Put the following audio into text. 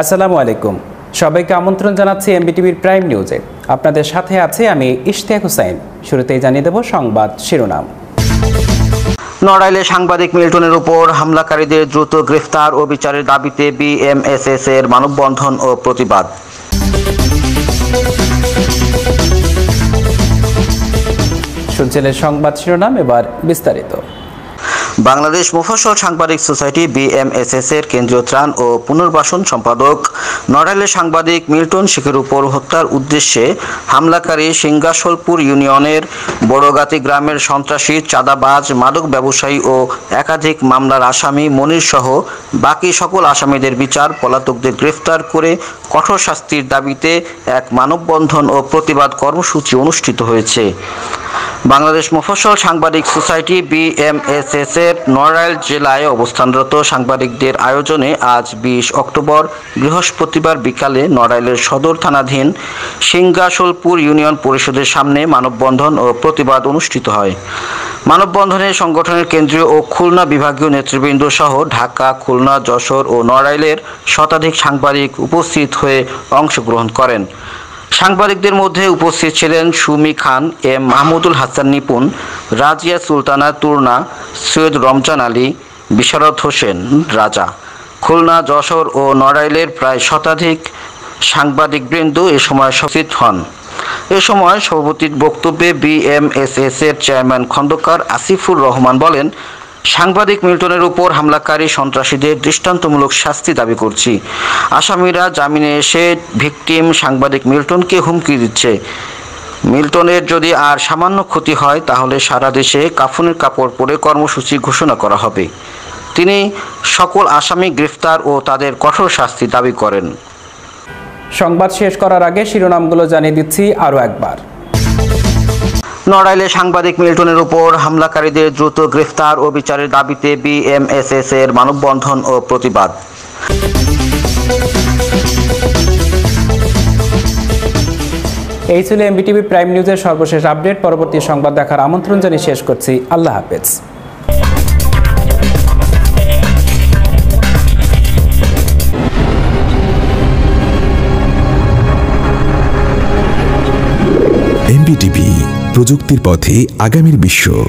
আসসালামু আলাইকুম। সবাইকে আমন্ত্রণ জানাচ্ছি এমবিটিভির প্রাইম নিউজে। আপনাদের সাথে আছে আমি ইশতিয়াক হুসাইন শুরুতেই জানিয়ে দেব সংবাদ শিরোনাম। নড়াইলে সাংবাদিক মিল্টনের উপর হামলাকারীদের দ্রুত গ্রেফতার ও বিচারের দাবিতে বিএমএসএস এর মানববন্ধন ও প্রতিবাদ। শুনছিলেন সংবাদ শিরোনাম এবার বিস্তারিত। বাংলাদেশ মুফসল সাংবাদিক সোসাইটি বিএমএসএস এর কেন্দ্রীয় ত্রাণ ও পুনর্বাসন সম্পাদক নড়াইলের সাংবাদিক মিল্টন শেখের উপর হত্যার উদ্দেশ্যে হামলাকারী সিঙ্গাসলপুর ইউনিয়নের বড়গাতি গ্রামের সন্ত্রাসী, চাঁদাবাজ, মাদক ব্যবসায়ী ও একাধিক মামলার আসামি মনির সহ বাকি সকল আসামিদের বিচার পলাতকদের গ্রেফতার করে কঠোর শাস্তির দাবিতে এক মানববন্ধন ও প্রতিবাদ কর্মসূচি অনুষ্ঠিত হয়েছে। বাংলাদেশ মফস্বল সাংবাদিক সোসাইটি বিএমএসএস এর নড়াইল জেলায় অবস্থানরত সাংবাদিকদের আয়োজনে আজ বিশ অক্টোবর বৃহস্পতিবার বিকালে নড়াইলের সদর থানাধীন সিঙ্গাসলপুর ইউনিয়ন পরিষদের সামনে মানববন্ধন ও প্রতিবাদ অনুষ্ঠিত হয়। মানববন্ধনে সংগঠনের কেন্দ্রীয় ও খুলনা বিভাগীয় নেতৃবৃন্দ সহ ঢাকা, খুলনা, যশোর ও নড়াইলের শতাধিক সাংবাদিক উপস্থিত হয়ে অংশগ্রহণ করেন। সাংবাদিকদের মধ্যে উপস্থিত ছিলেন সুমি খান, এম মাহমুদুল হাসান নিপুন রাজিয়া সুলতানা তুর্না, সৈয়দ রমজান আলী, বিশারদ হোসেন রাজা। খুলনা, যশোর ও নড়াইলের প্রায় শতাধিক সাংবাদিকবৃন্দ এ সময় সচিত হন। এ সময় সভাপতির বক্তব্যে বিএমএসএস এর চেয়ারম্যান খন্দকার আসিফুর রহমান বলেন সাংবাদিক মিল্টনের উপর হামলাকারী সন্ত্রাসীদের দৃষ্টান্তমূলক শাস্তি দাবি করছি। আসামিরা জামিনে এসে ভিকটিম সাংবাদিক মিল্টনকে হুমকি দিচ্ছে। মিল্টনের যদি আর সামান্য ক্ষতি হয়, তাহলে সারা দেশে কাফনের কাপড় পরে কর্মসূচি ঘোষণা করা হবে। তিনি সকল আসামি গ্রেফতার ও তাদের কঠোর শাস্তি দাবি করেন। সংবাদ শেষ করার আগে শিরোনামগুলো জানিয়ে দিচ্ছি আরও একবার। নড়াইলে সাংবাদিক মিল্টনের উপর হামলাকারীদের দ্রুত গ্রেফতার ও বিচারের দাবিতে বিএমএসএস এর মানববন্ধন ও প্রতিবাদ। এই ছিল এমবিটিভি প্রাইম নিউজের সর্বশেষ আপডেট, পরবর্তী সংবাদ দেখার আমন্ত্রণ জানিয়ে শেষ করছি। আল্লাহ হাফেজ। প্রযুক্তির পথে আগামীর বিশ্ব।